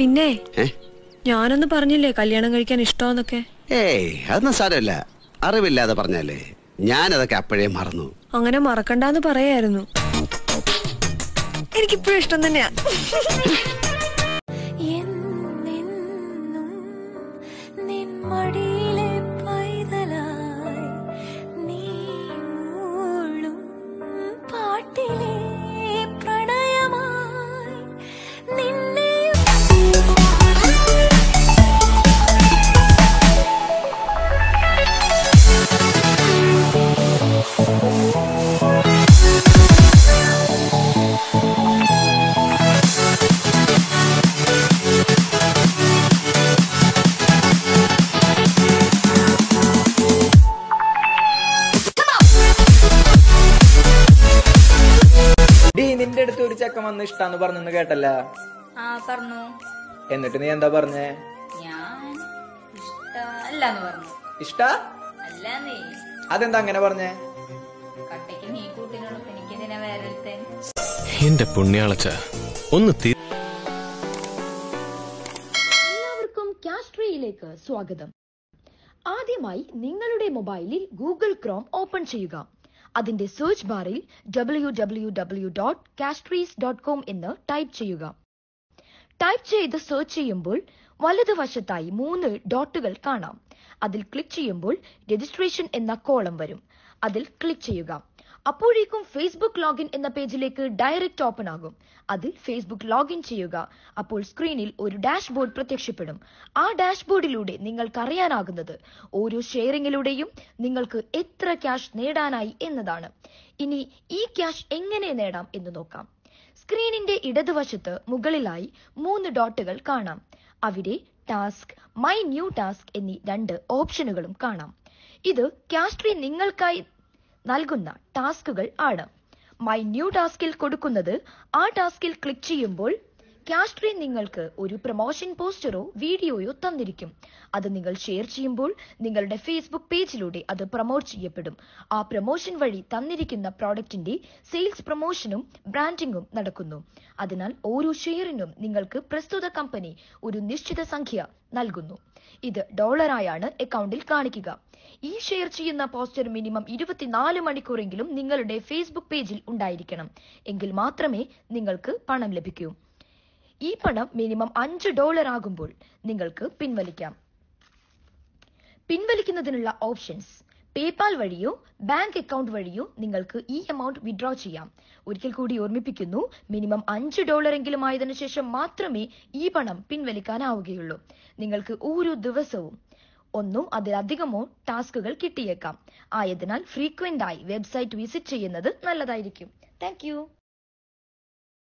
പിന്നെ? ഞാനൊന്ന് പറഞ്ഞില്ലേ കല്യാണം കഴിക്കാൻ ഇഷ്ടമെന്നൊക്കെ? ഏയ് അതൊന്നും സാരമില്ല. അറിവില്ലാതെ പറഞ്ഞാലേ ഞാനതൊക്കെ അപ്പോഴേ മറന്നു. അങ്ങനെ മറക്കണ്ടെന്ന് പറയായിരുന്നു. എനിക്കിപ്പോഴും ഇഷ്ടം തന്നെയാ. എന്നെന്നും ചെക്കൻ വന്ന് ഇഷ്ടാന്ന് പറഞ്ഞെന്ന് കേട്ടല്ല? ആ പറഞ്ഞു. എന്നിട്ട് നീ എന്താ പറഞ്ഞേ? ഞാൻ ഇഷ്ട അല്ലാന്ന് പറഞ്ഞു. ഇഷ്ട? അല്ല നീ അതെന്താ അങ്ങനെ പറഞ്ഞേ? കട്ടയ്ക്ക് നീ കൂട്ടിനോട് എനിക്കെന്തിനാ വേറെ ഒരുത്തൻ? എന്റെ പുണ്യാളച്ച ഒന്ന് എല്ലാവർക്കും കാസ്ട്രിയിലേക്ക് സ്വാഗതം. ആദ്യമായി നിങ്ങളുടെ മൊബൈലിൽ ഗൂഗിൾ ക്രോം ഓപ്പൺ ചെയ്യുക. അതിന്റെ സെർച്ച് ബാറിൽ ഡബ്ല്യു ഡോട്ട് കാസ്ട്രീസ് ഡോട്ട് കോം എന്ന് ടൈപ്പ് ചെയ്യുക. ടൈപ്പ് ചെയ്ത് സെർച്ച് ചെയ്യുമ്പോൾ വലതുവശത്തായി മൂന്ന് ഡോട്ടുകൾ കാണാം. അതിൽ ക്ലിക്ക് ചെയ്യുമ്പോൾ രജിസ്ട്രേഷൻ എന്ന കോളം വരും. അതിൽ ക്ലിക്ക് ചെയ്യുക. അപ്പോഴേക്കും ഫേസ്ബുക്ക് ലോഗിൻ എന്ന പേജിലേക്ക് ഡയറക്റ്റ് ഓപ്പൺ ആകും. അതിൽ ഫേസ്ബുക്ക് ലോഗിൻ ചെയ്യുക. അപ്പോൾ സ്ക്രീനിൽ ഒരു ഡാഷ്ബോർഡ് പ്രത്യക്ഷപ്പെടും. ആ ഡാഷ്ബോർഡിലൂടെ നിങ്ങൾക്ക് അറിയാനാകുന്നത് ഓരോ ഷെയറിങ്ങിലൂടെയും നിങ്ങൾക്ക് എത്ര ക്യാഷ് നേടാനായി എന്നതാണ്. ഇനി ഈ ക്യാഷ് എങ്ങനെ നേടാം എന്ന് നോക്കാം. സ്ക്രീനിന്റെ ഇടതുവശത്ത് മുകളിലായി മൂന്ന് ഡോട്ടുകൾ കാണാം. അവിടെ ടാസ്ക് മൈ ന്യൂ ടാസ്ക് എന്നീ രണ്ട് ഓപ്ഷനുകളും കാണാം. ഇത് ക്യാഷ് ട്രീ നിങ്ങൾക്കായി നൽകുന്ന ടാസ്കുകൾ ആണ്. മൈ ന്യൂ ടാസ്കിൽ കൊടുക്കുന്നത് ആ ടാസ്കിൽ ക്ലിക്ക് ചെയ്യുമ്പോൾ കാസ്ട്രി നിങ്ങൾക്ക് ഒരു പ്രൊമോഷൻ പോസ്റ്ററോ വീഡിയോയോ തന്നിരിക്കും. അത് നിങ്ങൾ ഷെയർ ചെയ്യുമ്പോൾ നിങ്ങളുടെ ഫേസ്ബുക്ക് പേജിലൂടെ അത് പ്രൊമോട്ട് ചെയ്യപ്പെടും. ആ പ്രൊമോഷൻ വഴി തന്നിരിക്കുന്ന പ്രോഡക്റ്റിന്റെ സെയിൽസ് പ്രൊമോഷനും ബ്രാൻഡിംഗും നടക്കുന്നു. അതിനാൽ ഓരോ ഷെയറിനും നിങ്ങൾക്ക് പ്രസ്തുത കമ്പനി ഒരു നിശ്ചിത സംഖ്യ നൽകുന്നു. ഇത് ഡോളറായാണ് അക്കൗണ്ടിൽ കാണിക്കുക. ഈ ഷെയർ ചെയ്യുന്ന പോസ്റ്റർ മിനിമം ഇരുപത്തിനാല് മണിക്കൂറെങ്കിലും നിങ്ങളുടെ ഫേസ്ബുക്ക് പേജിൽ ഉണ്ടായിരിക്കണം. എങ്കിൽ മാത്രമേ നിങ്ങൾക്ക് പണം ലഭിക്കൂ. ഈ പണം മിനിമം അഞ്ച് ഡോളർ ആകുമ്പോൾ നിങ്ങൾക്ക് പിൻവലിക്കാം. പിൻവലിക്കുന്നതിനുള്ള ഓപ്ഷൻസ്. പേപാൽ വഴിയോ ബാങ്ക് അക്കൗണ്ട് വഴിയോ നിങ്ങൾക്ക് ഈ എമൗണ്ട് വിഡ്രോ ചെയ്യാം. ഒരിക്കൽ കൂടി ഓർമ്മിപ്പിക്കുന്നു മിനിമം അഞ്ച് ഡോളർ എങ്കിലും ആയതിനു ശേഷം മാത്രമേ ഈ പണം പിൻവലിക്കാനാവുകയുള്ളൂ. നിങ്ങൾക്ക് ഓരോ ദിവസവും ഒന്നോ അതിലധികമോ ടാസ്കുകൾ കിട്ടിയേക്കാം. ആയതിനാൽ ഫ്രീക്വന്റ് ആയി വെബ്സൈറ്റ് വിസിറ്റ് ചെയ്യുന്നത് നല്ലതായിരിക്കും. താങ്ക്